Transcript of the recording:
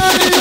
Hey!